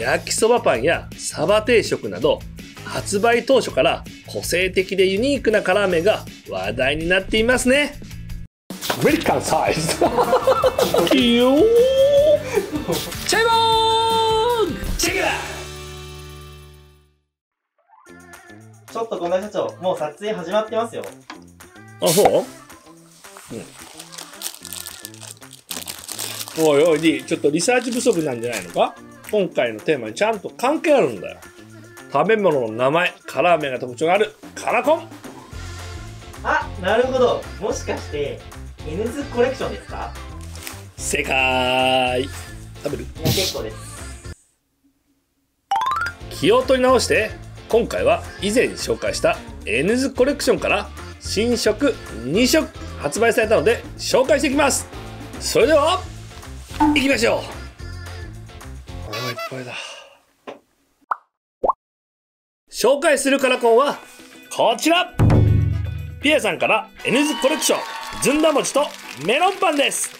焼きそばパンやサバ定食など発売当初から個性的でユニークな辛麺が話題になっていますね。アメリカンサイズ。キヨーチェイボーンチェケラちょっと権田社長、もう撮影始まってますよ。あそう？うん。おいおい D ちょっとリサーチ不足なんじゃないのか？今回のテーマにちゃんと関係あるんだよ。食べ物の名前辛麺が特徴があるカラコンあ、なるほど。もしかして、N ズコレクションですか？正解。食べる。いや、結構です。気を取り直して今回は以前紹介した N ズコレクションから新色2色発売されたので紹介していきます。それでは行きましょうあーいっぱいだ。紹介するカラコンはこちら。ピエさんから N ズコレクションずんだ餅とメロンパンです。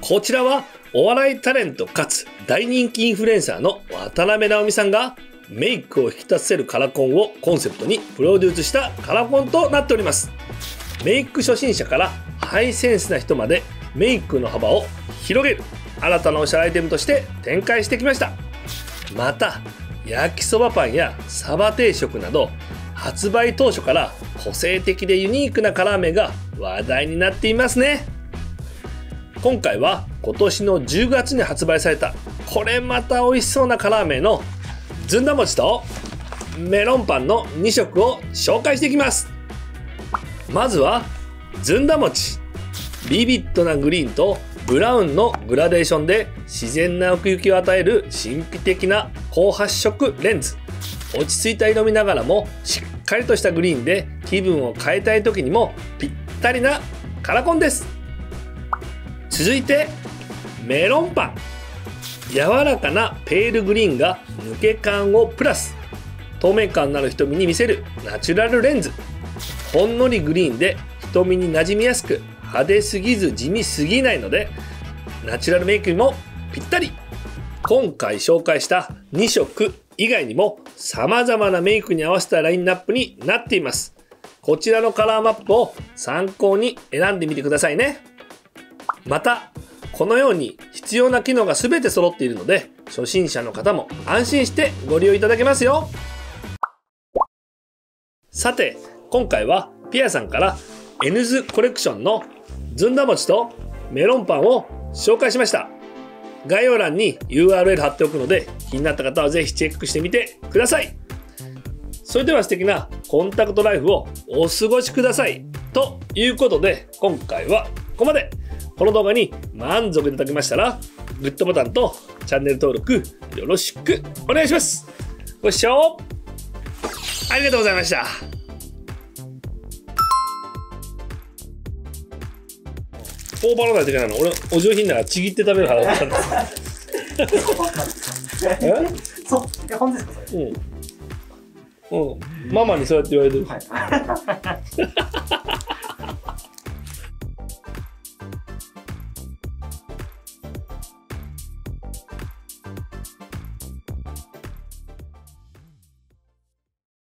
こちらはお笑いタレントかつ大人気インフルエンサーの渡辺直美さんがメイクを引き立たせるカラコンをコンセプトにプロデュースしたカラコンとなっております。メイク初心者からハイセンスな人までメイクの幅を広げる。新たなおしゃれアイテムとして展開してきました。また焼きそばパンやサバ定食など発売当初から個性的でユニークな辛麺が話題になっていますね。今回は今年の10月に発売されたこれまた美味しそうな辛麺のずんだ餅とメロンパンの2色を紹介していきます。まずはずんだ餅。ビビッドなグリーンとブラウンのグラデーションで自然な奥行きを与える神秘的な高発色レンズ。落ち着いた色味ながらもしっかりとしたグリーンで気分を変えたい時にもぴったりなカラコンです。続いてメロンパン。柔らかなペールグリーンが抜け感をプラス。透明感のある瞳に見せるナチュラルレンズ。ほんのりグリーンで瞳に馴染みやすく派手すぎず地味すぎないのでナチュラルメイクにもぴったり。今回紹介した2色以外にも様々なメイクに合わせたラインナップになっています。こちらのカラーマップを参考に選んでみてくださいね。またこのように必要な機能が全て揃っているので初心者の方も安心してご利用いただけますよ。さて今回はピアさんから N ズコレクションのずんだ餅とメロンパンを紹介しました。概要欄に URL 貼っておくので気になった方はぜひチェックしてみてください。それでは素敵なコンタクトライフをお過ごしください。ということで今回はここまで。この動画に満足いただけましたらグッドボタンとチャンネル登録よろしくお願いします。ご視聴ありがとうございました。頬張らないといけないの。俺お上品だからちぎって食べる派だったんですえ？そう、え、本当ですかそれ。うん。うん。ママにそうやって言われてる。はい。